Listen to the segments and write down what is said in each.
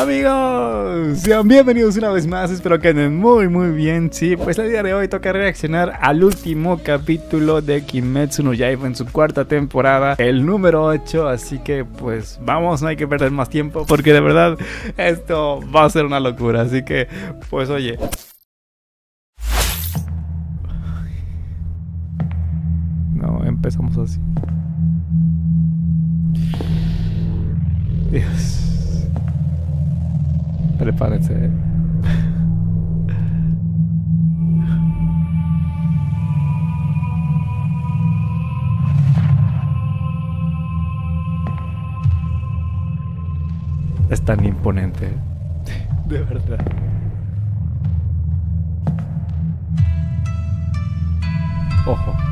Amigos, sean bienvenidos una vez más, espero que anden muy muy bien, sí, pues el día de hoy toca reaccionar al último capítulo de Kimetsu no Yaiba en su cuarta temporada, el número 8, así que pues vamos, no hay que perder más tiempo porque de verdad esto va a ser una locura, así que pues oye... No, empezamos así. Dios. Prepárense. Es tan imponente. De verdad. Ojo.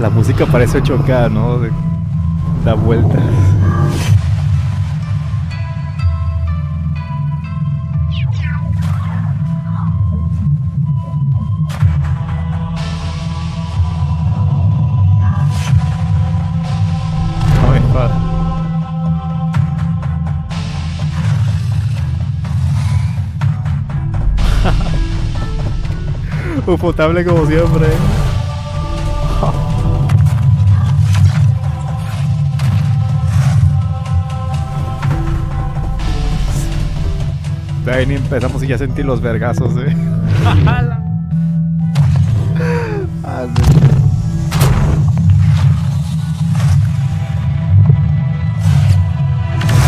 La música parece chocada, ¿no? De- da vueltas. Ufotable como siempre. Ahí ni empezamos y ya sentí los vergazos, eh.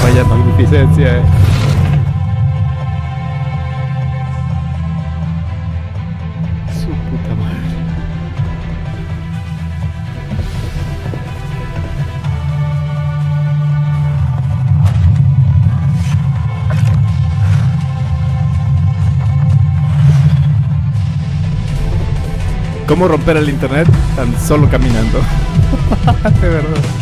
Vaya magnificencia, eh. ¿Cómo romper el internet tan solo caminando? De verdad.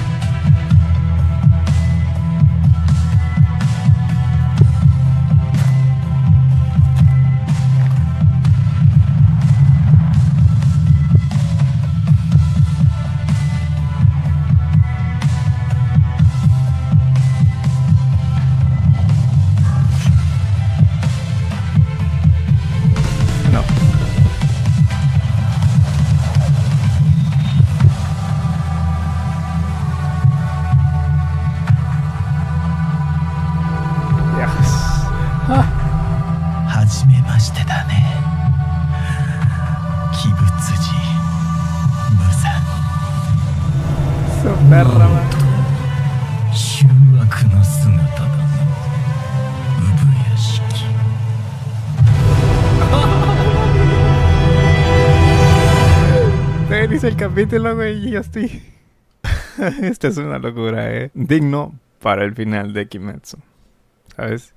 Capítulo, güey, y yo estoy. Esta es una locura, eh. Digno para el final de Kimetsu. ¿Sabes?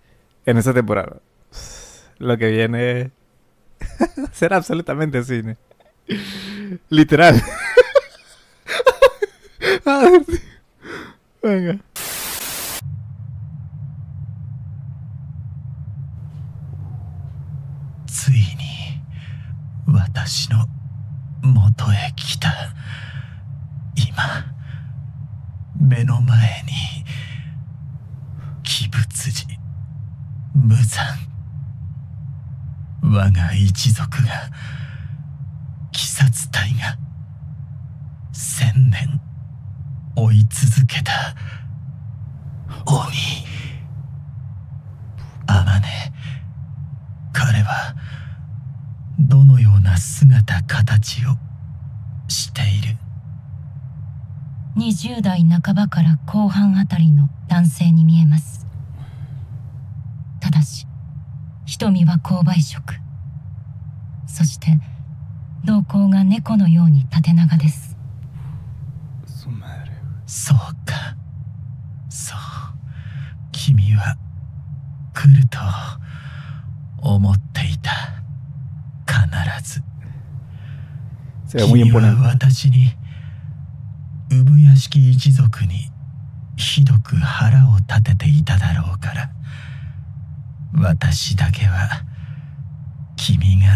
En esta temporada. Lo que viene. será absolutamente cine. Literal. A ver, sí. Venga. 元へ来た。今目の前に鬼物寺無惨。我が一族が鬼殺隊が千年追い続けた。鬼。あまね。彼はどのような姿形をしている？20代半ばから後半あたりの男性に見えます。ただし瞳は勾配色。そして瞳孔が猫のように縦長です.そうか。そう。君は来ると思っていた。必ず。君は.私に産屋敷一族にひどく腹を立てていただろうから。私だけは君が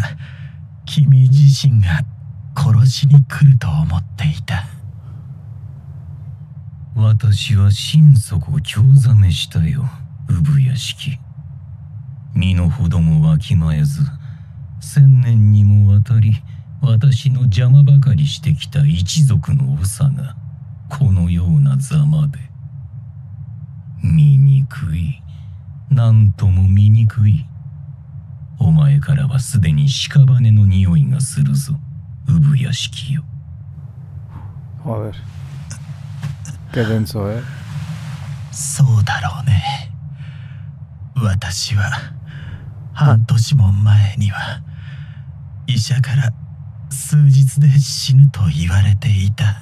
君自身が殺しに来ると思っていた。私は心底興ざめしたよ産屋敷。身の程もわきまえず千年にもわたり私の邪魔ばかりしてきた一族の長がこのようなざまで醜いなんとも醜いお前からはすでに屍の匂いがするぞ産屋敷よ Joder. Qué denso, ¿eh? そうだろうね私は半年も前には医者から数日で死ぬと言われていた。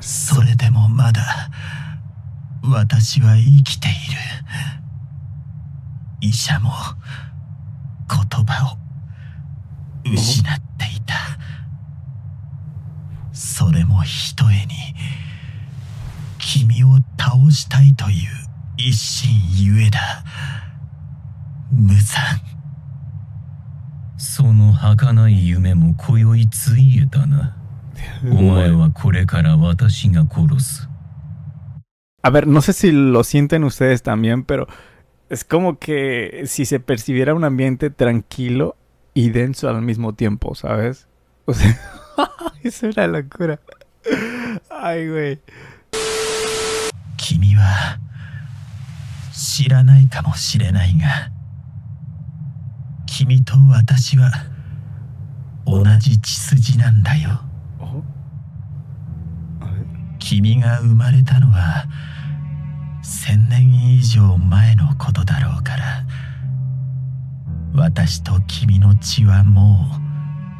それでもまだ私は生きている。医者も言葉を失っていた。それもひとえに君を倒したいという一心ゆえだ無残その儚い夢も今宵ついえたなお前はこれから私が殺す A ver, no sé si lo sienten ustedes también, pero es como que si se percibiera un ambiente tranquilo y denso al mismo tiempo, ¿sabes? O sea, es una locura. Ay, güey. 君は知らないかもしれないが君と私は同じ血筋なんだよ。Oh. 君が生まれたのは千年以上前のことだろうから私と君の血はも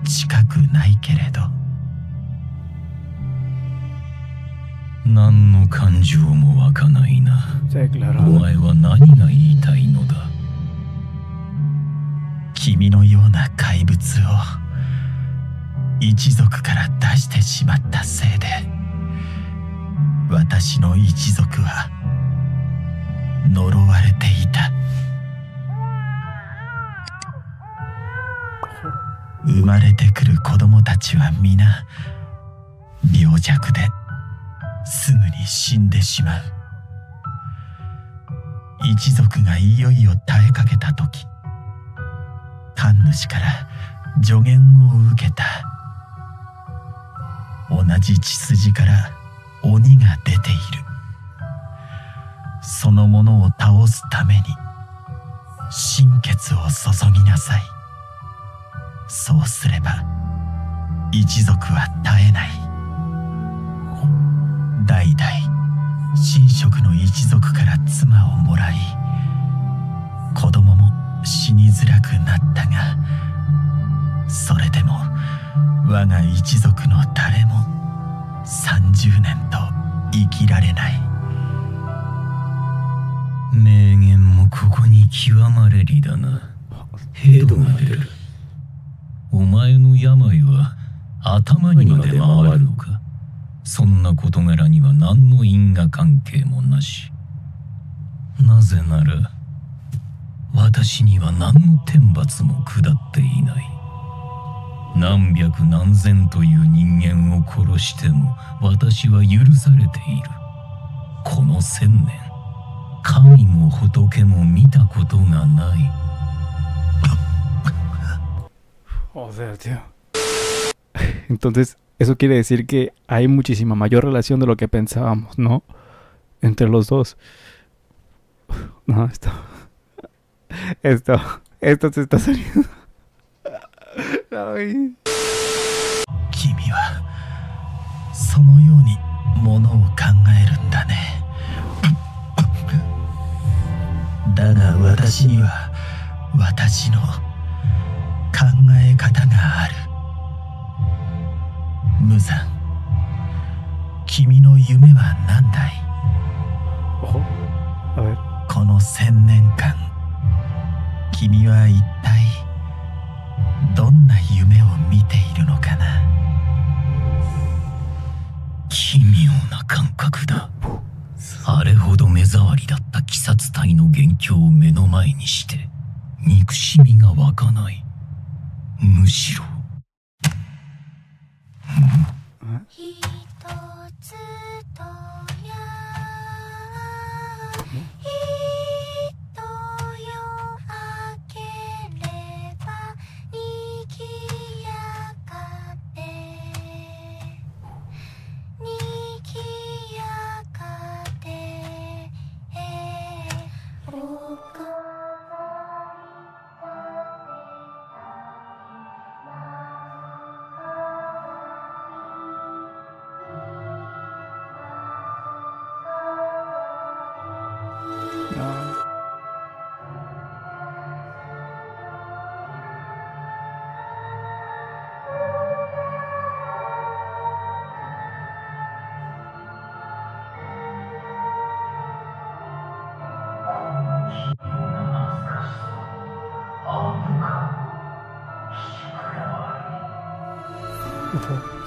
う近くないけれど何の感情も湧かないな。お.前は何が言いたいのだ。君のような怪物を一族から出してしまったせいで私の一族は呪われていた。生まれてくる子供たちは皆病弱ですぐに死んでしまう。一族がいよいよ耐えかけた時神主から助言を受けた。同じ血筋から鬼が出ている。そのものを倒すために心血を注ぎなさい。そうすれば一族は絶えない。代々神職の一族から妻をもらい子供も死にづらくなったがそれでも我が一族の誰も30年と生きられない。名言もここに極まれりだな。ヘドが出る。お前の病は頭にまで回るのか？そんな事柄には何の因果関係もなし。なぜなら私には何の天罰も下っていない。何百何千という人間を殺しても私は許されている。この千年神も仏も見たことがない。Entonces, eso quiere decir que hay muchísima mayor relación de lo que pensábamos, ¿no? Entre los dos. No, esto. Esto. Esto se está saliendo. Ay. 君はそのようにものを考えるんだねだが私には私の考え方がある 無残君の夢は何だい？この千年間君は一体どんな夢を見ているのかな？奇妙な感覚だ。あれほど目障りだった鬼殺隊の元前にして憎しみが湧かない。むしろ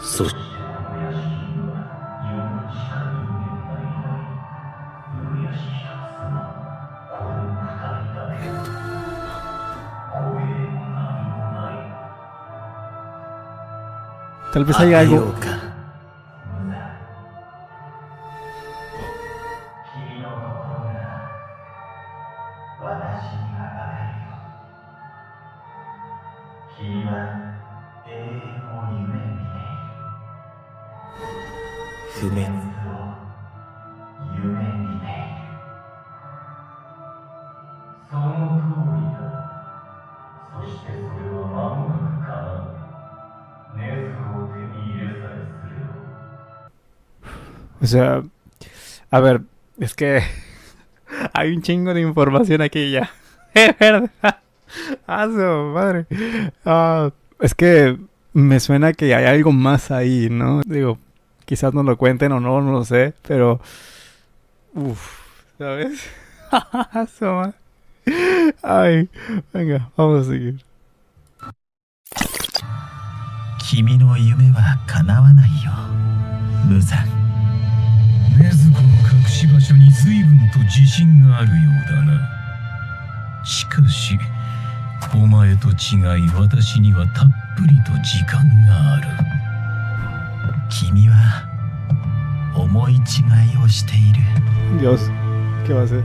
そしてー Tal vez haya 与えよ algo. sea, a ver, es que hay un chingo de información aquí ya. Es verdad. Ah, su madre. Ah, es que me suena que hay algo más ahí, ¿no? Digo, quizás no lo cuenten o no, no lo sé, pero... Uf, ¿sabes? Su madre. Ay, venga, vamos a seguir. 君の夢は叶わないよ無残 禰豆子の隠し場所に随分と自信があるようだな。しかしお前と違い私にはたっぷりと時間がある。君は思い違いをしている。Dios, ¿qué va a hacer?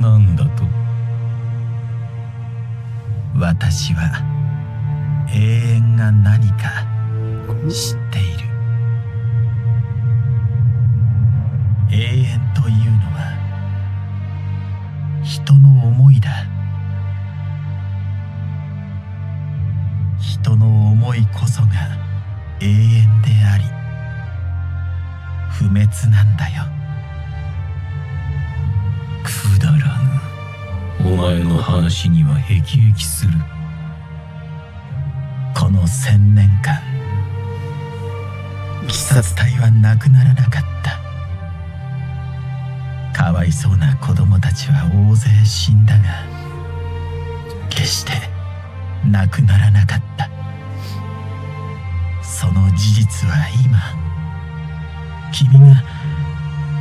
なんだと？私は永遠が何か知っている永遠というのは人の思いだ。人の思いこそが永遠であり不滅なんだよ。くだらぬ。お前の話には辟易する。この千年間鬼殺隊はなくならなかった。かわいそうな子供たちは大勢死んだが決してなくならなかった。その事実は今君が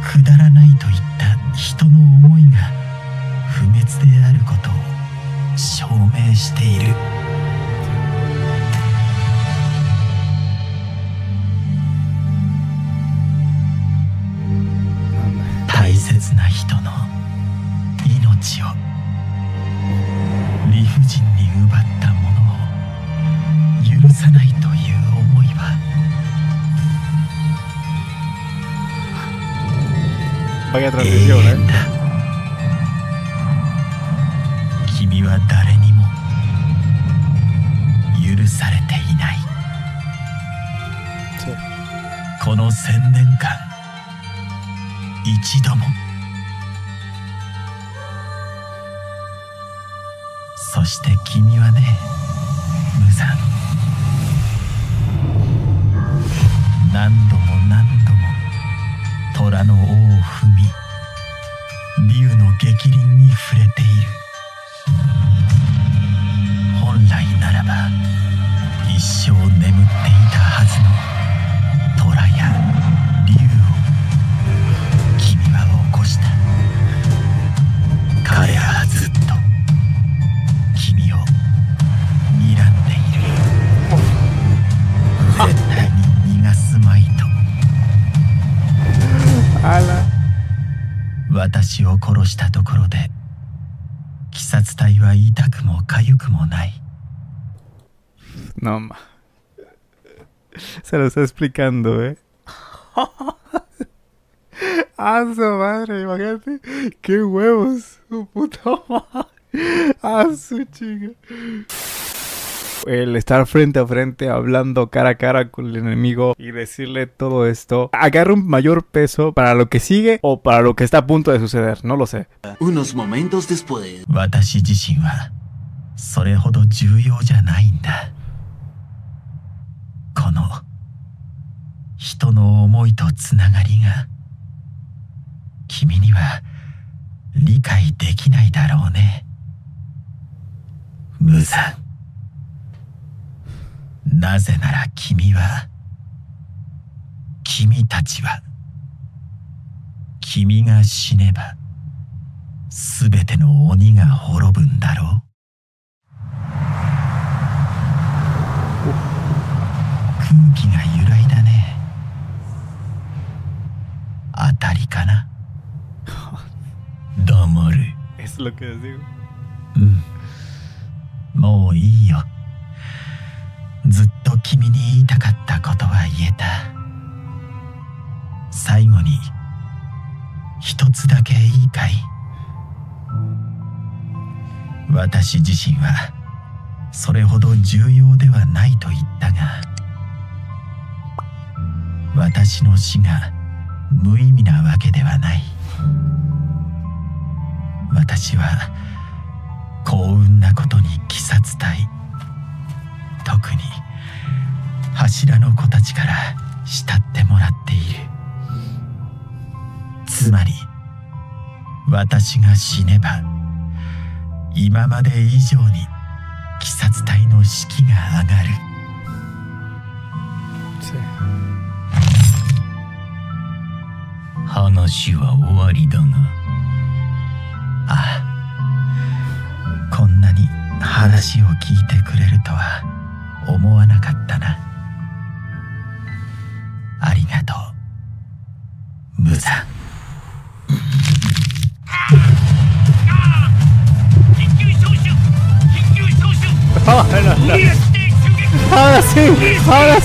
くだらないと言った人の思いが不滅であることを証明している。切な人の命を理不尽に奪ったものを許さないという思いは Vaya 永 transición, 遠 ¿eh? だ君は誰にも許されていない.この千年間一度もそして君はね無残何度も何度も虎の尾を踏み竜の逆鱗に触れている。本来ならば一生眠っていたはずの私を殺したところで鬼殺隊は痛くも痒くもない No, ma. Se lo está explicando, ¿eh? ¡Ah, su madre! Imagínate. ¡Qué huevos! ¡Su puta madre! ¡Ah, su chica! El estar frente a frente, hablando cara a cara con el enemigo y decirle todo esto, agarra un mayor peso para lo que sigue o para lo que está a punto de suceder, no lo sé. Unos momentos después. 私自身はそれほど重要じゃないんだこの人の思いとつながりが君には理解できないだろうね無残 なぜなら君は君たちは君が死ねばすべての鬼が滅ぶんだろう。空気が揺らいだね。当たりかな。黙る。Es lo que les digo. うん。もういいよずっと君に言いたかったことは言えた。最後に一つだけいいかい。私自身はそれほど重要ではないと言ったが私の死が無意味なわけではない。私は幸運なことに鬼殺隊特に柱の子たちから慕ってもらっている。つまり私が死ねば今まで以上に鬼殺隊の士気が上がる.話は終わりだな。ああこんなに話を聞いてくれるとは思わなかったな。ありがとう。無残緊急招集緊急招集 Ahora sí, ahora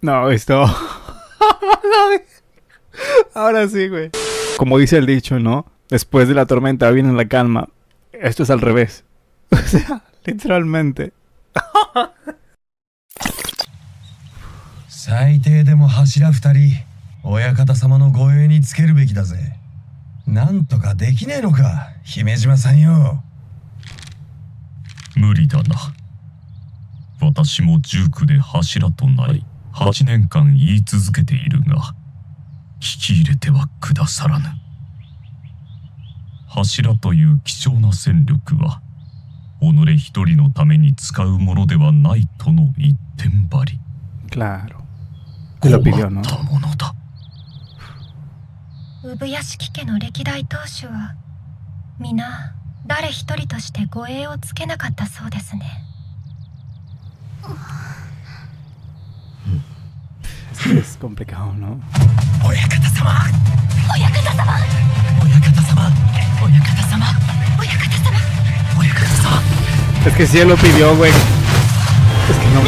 No, esto. Ahora sí, güey. Como dice el dicho, ¿no? Después de la tormenta viene la calma. Esto es al revés. O sea, literalmente. 最低でも柱二人親方様の護衛につけるべきだぜなんとかできねえのか姫島さんよ無理だな私も19で柱となり8年間言い続けているが聞き入れてはくださらぬ柱という貴重な戦力は己一人のために使うものではないとの一点張り。Claro. Te lo pidió, 困 ¿no? ったものだ産屋敷家の歴代当主は皆誰一人として護衛をつけなかったそうですね。Es complicado, ¿no? 親方様親方様親方様親方様親方様親方様 Es que si él lo pidió, güey. Es que no.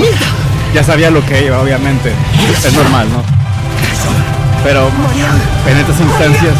Ya sabía lo que iba, obviamente. Es normal, ¿no? Pero en estas instancias.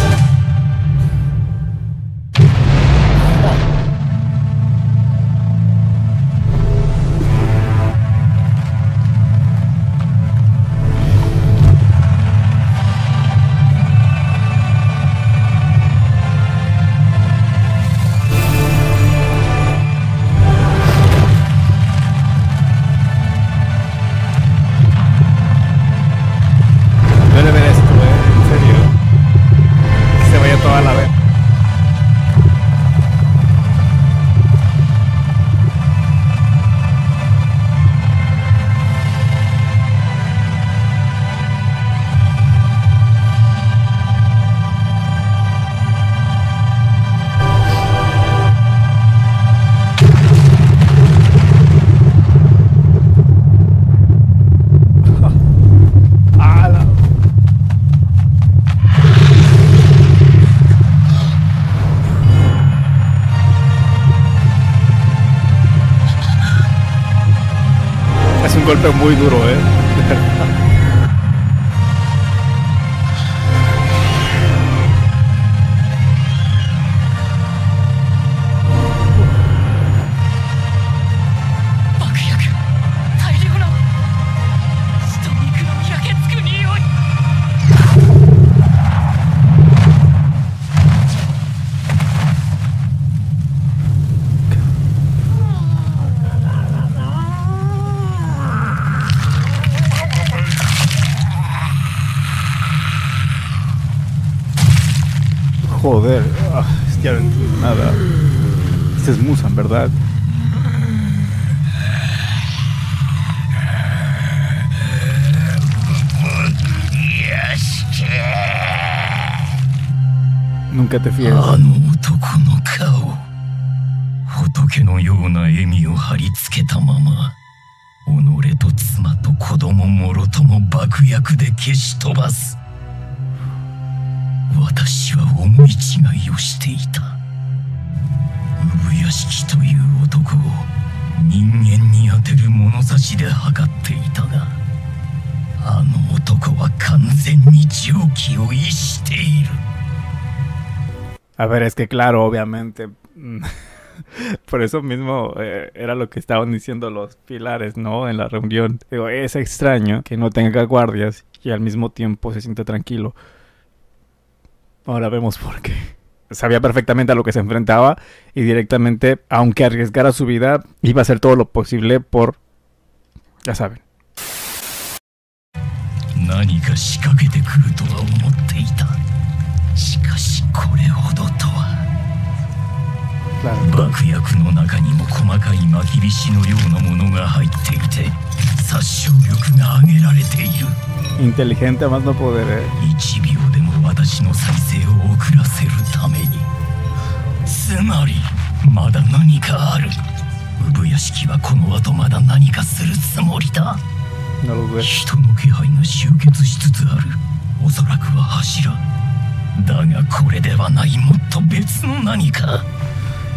Golpe muy duro, ¿eh? Usan, ¿verdad? Nunca te fíes. あの男の顔仏のような笑みを貼り付けたまま己と妻と子供もろとも爆薬で消し飛ばす私は思い違いをしていた 産屋敷という男を人間に当てる物差しで測っていたがあの男は完全に常軌を逸している A ver, es que claro, obviamente. mm, Por eso mismo eh, era lo que estaban diciendo los pilares, ¿no? En la reunión. Digo, es extraño que no tenga guardias y al mismo tiempo se siente tranquilo. Ahora vemos por qué. sabía perfectamente a lo que se enfrentaba y directamente, aunque arriesgara su vida, iba a hacer todo lo posible por, ya saben. Claro. Inteligente más no poder. Eh. 1秒でも私の再生を遅らせるために。つまりまだ何かある。産屋敷はこの後まだ何かするつもりだ.人の気配が集結しつつある。おそらくは柱。だがこれではない。もっと別の何か。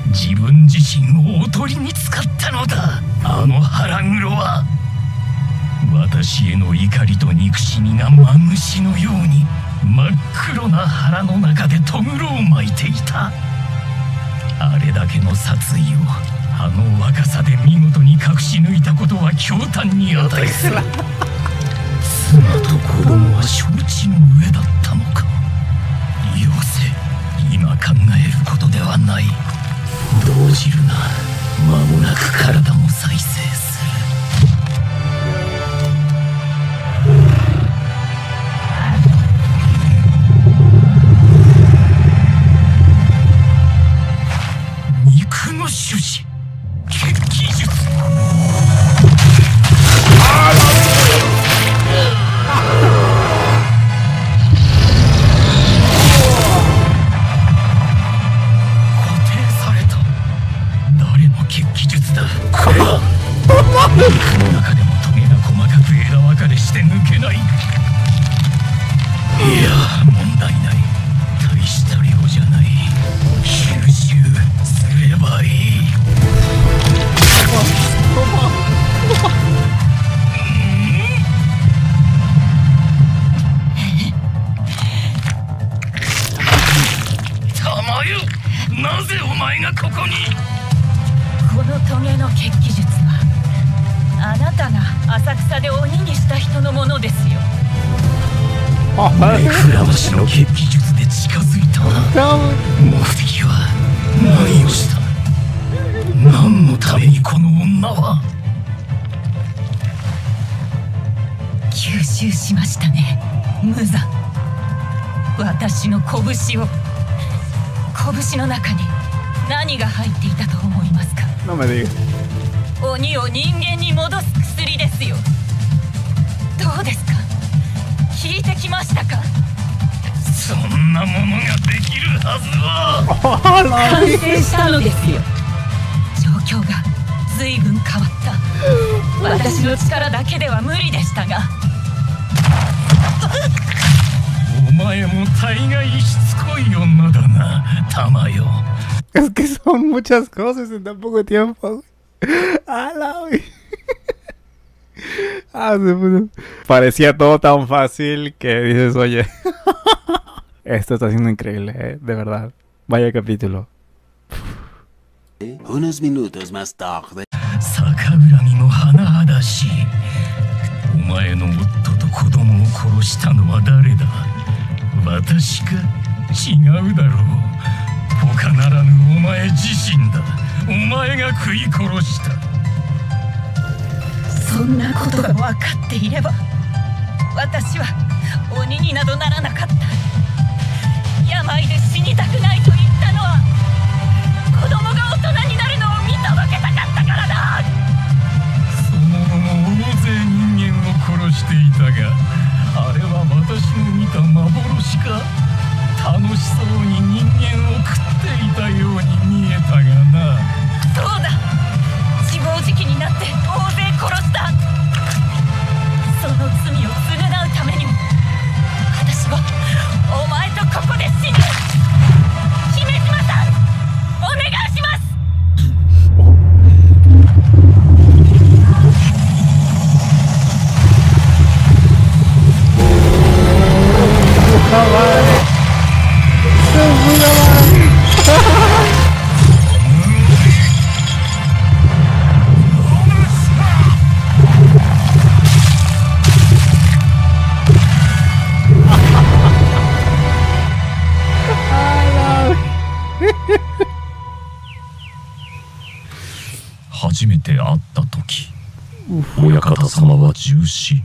自分自身をおとりに使ったのだ。あの腹黒は。私への怒りと憎しみがマムシのように真っ黒な腹の中でとぐろを巻いていた。あれだけの殺意をあの若さで見事に隠し抜いたことは驚嘆に値する。妻と子供は承知の上だったのか。よせ今考えることではない。動じるな。間もなく体も再生。拳を。拳の中に何が入っていたと思いますか？No me digas. 鬼を人間に戻す薬ですよ。どうですか？聞いてきましたか？そんなものができるはずは。完成したのですよ。状況が随分変わった。私の力だけでは無理でしたが。お前も大概しつこい女だな玉よ Es que son muchas cosas en tan poco tiempo. güey. A la güey. Ah, Parecía todo tan fácil que dices, oye, esto está siendo increíble, eh, de verdad. Vaya capítulo. Unos minutos más tarde. 違うだろう。他ならぬお前自身だ。お前が食い殺した。そんなことが分かっていれば私は鬼になどならなかった。14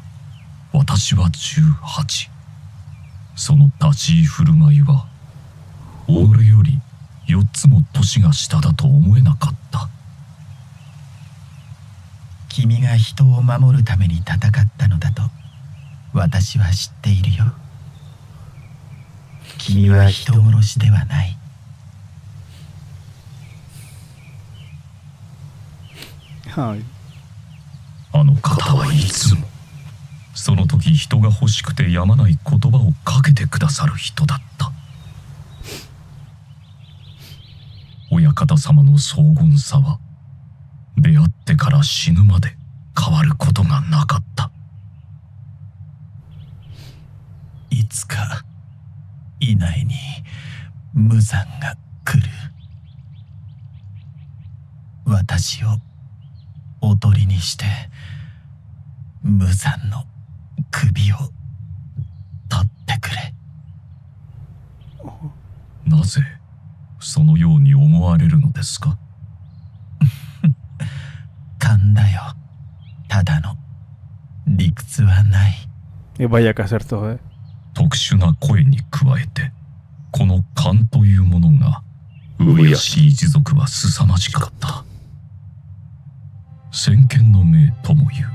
私は18その立ち居振る舞いは俺より4つも年が下だと思えなかった。君が人を守るために戦ったのだと私は知っているよ。君は人殺しではない。はい。あの方はいつも。その時人が欲しくてやまない言葉をかけてくださる人だった。親方様の荘厳さは出会ってから死ぬまで変わることがなかった。いつか以内に無惨が来る。私をおとりにして無惨の首を取ってくれ。なぜそのように思われるのですか？勘だよ。ただの理屈はない。vaya eh. 特殊な声に加えてこの勘というものが上屋敷一族は凄まじかった先見の明ともいう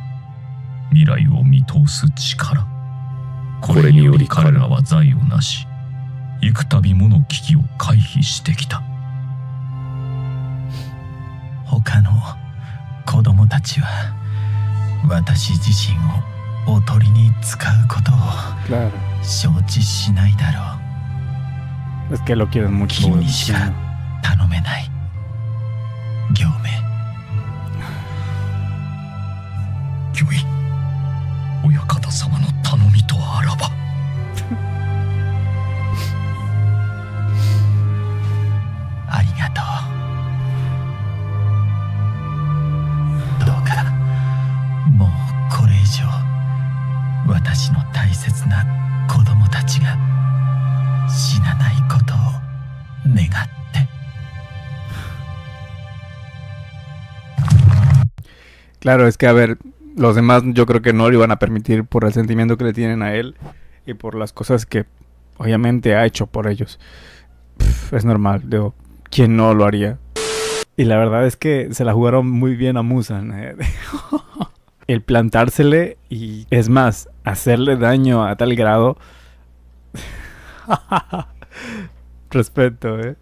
未来を見通す力これにより彼らは財を成し幾度もの危機を回避してきた他の子供たちは私自身をおとりに使うことを.承知しないだろ Es que lo quieren う mucho. 君.にしか頼めない行目よい。親方様の頼みとあらば。ありがとう。どうかもうこれ以上私の大切な子供たちが死なないことを願って。Claro, es que, a ver, los demás yo creo que no lo iban a permitir por el sentimiento que le tienen a él y por las cosas que obviamente ha hecho por ellos. Es normal, digo, ¿quién no lo haría? Y la verdad es que se la jugaron muy bien a Musan. eh. el plantársele y, es más, hacerle daño a tal grado. Respeto, eh.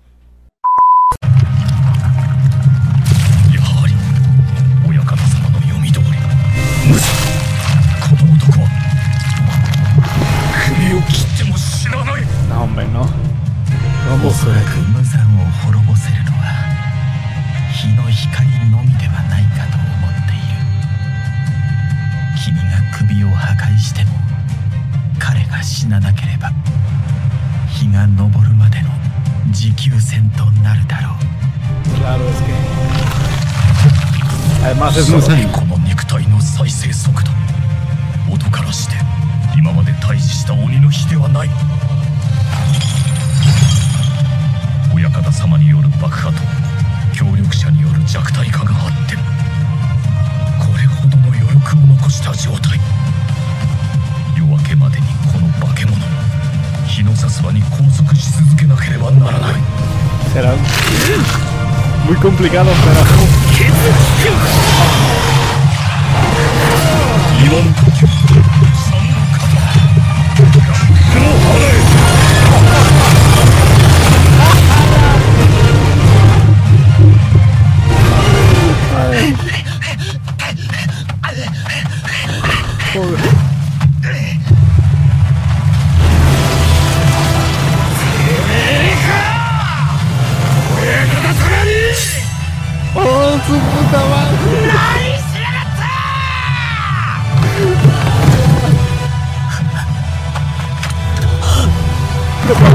Hombre, no. おそらく。無惨を滅ぼせるのは日の光のみではないかと思っている。しても彼が死ななければ日が昇るまでの持久戦となるだろう。Claro, es que. Además es さ muy らにこの肉体の再生速度。音からして今まで退治した鬼の火ではない親方様による爆破と協力者による弱体化があってもこれほどの余力を残した状態夜明けまでにこの化け物日のさす場に拘束し続けなければならない Será muy complicado, pero.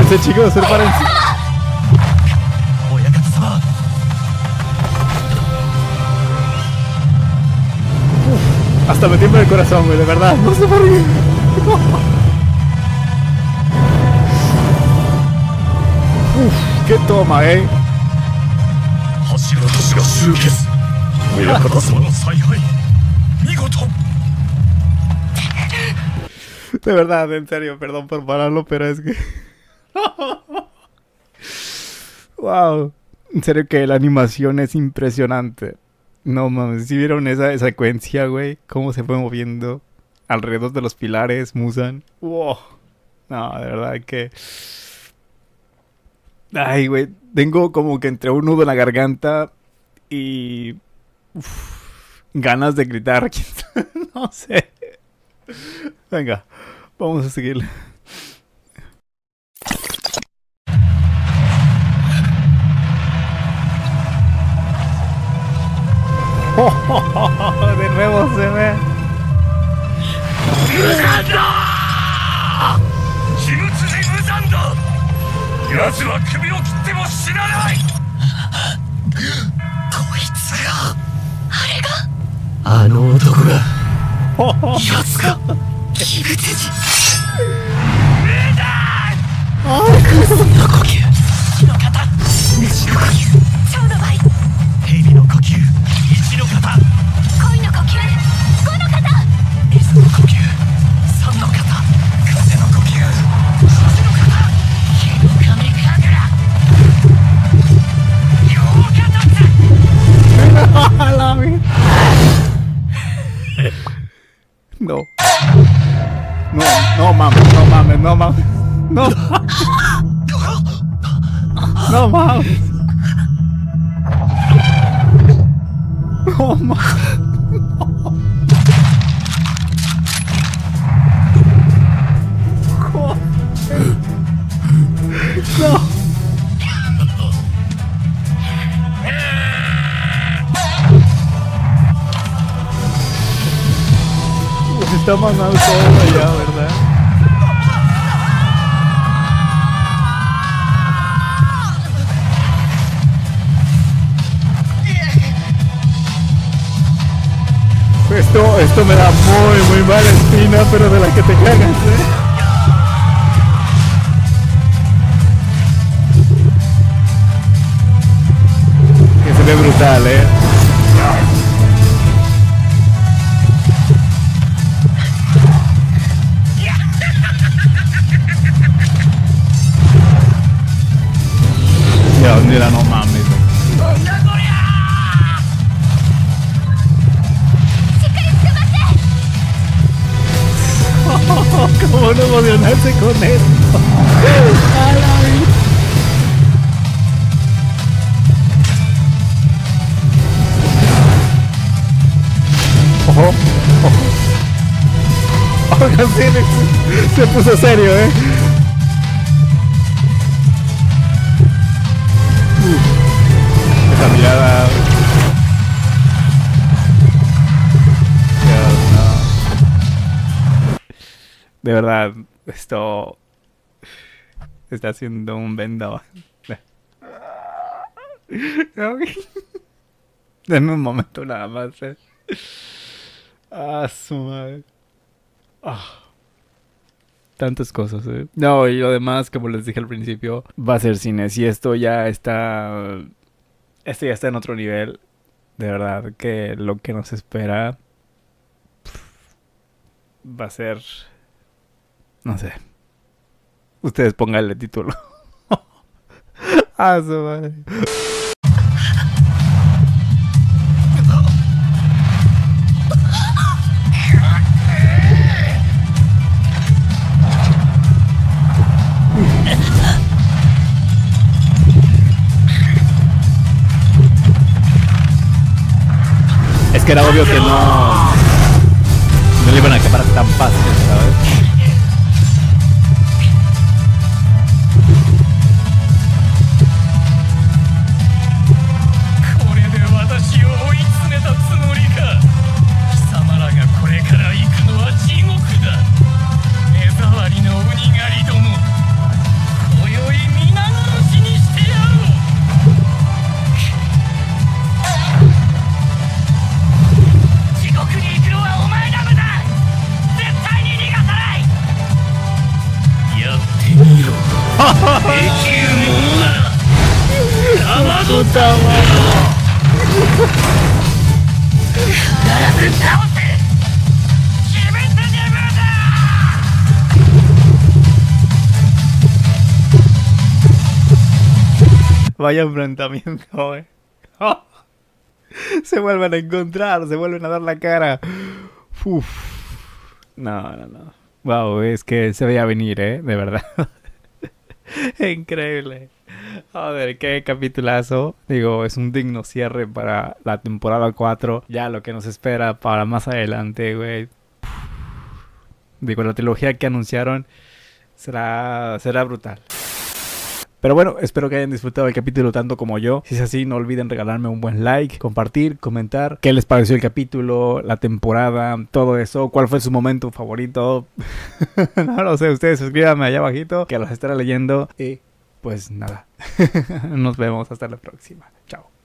Prepárense, chicos, prepárense. 親方様 Hasta me tiembla el corazón, güey, de verdad. No sé por qué. Uf, qué toma, eh. 柱たちが集結親方様の采配見事 De verdad, en serio, perdón por pararlo, pero es que. wow. En serio que la animación es impresionante. No mames, si vieron esa, secuencia, güey, cómo se fue moviendo alrededor de los pilares, Musan. Wow. No, de verdad que. Ay, güey, tengo como que entre un nudo en la garganta y. ganas de gritar. no sé. Venga, vamos a seguirle. De nuevo se ve. あの男が。奴が鬼物にそんな呼吸 no no. No. No. No está mandando todo ya, ¿verdad? Esto, esto me da muy, muy mala espina, pero de la que te cagas, ¿eh? Que se ve brutal, ¿eh? Está haciendo un vendo. Denme un momento nada más. eh. Ah, su madre. Ah. Tantas cosas, eh. No, y lo demás, como les dije al principio, va a ser cine. Si esto ya está. Esto ya está en otro nivel. De verdad que lo que nos espera. Va a ser. No sé. Ustedes pónganle título. ah. Es que era obvio que no. No le iban a acabar tan fácil, ¿sabes? puta madre. Vaya enfrentamiento, eh. Se vuelven a encontrar, se vuelven a dar la cara. Uf. No, no, no. Wow, es que se veía venir, eh, de verdad. Increíble. Joder, qué capitulazo. Digo, es un digno cierre para la temporada 4. Ya lo que nos espera para más adelante, güey. Digo, la trilogía que anunciaron será, será brutal. Pero bueno, espero que hayan disfrutado el capítulo tanto como yo. Si es así, no olviden regalarme un buen like, compartir, comentar qué les pareció el capítulo, la temporada, todo eso, cuál fue su momento favorito. no lo sé, ustedes escríbanme allá abajito que los estaré leyendo y pues nada. Nos vemos hasta la próxima. Chao.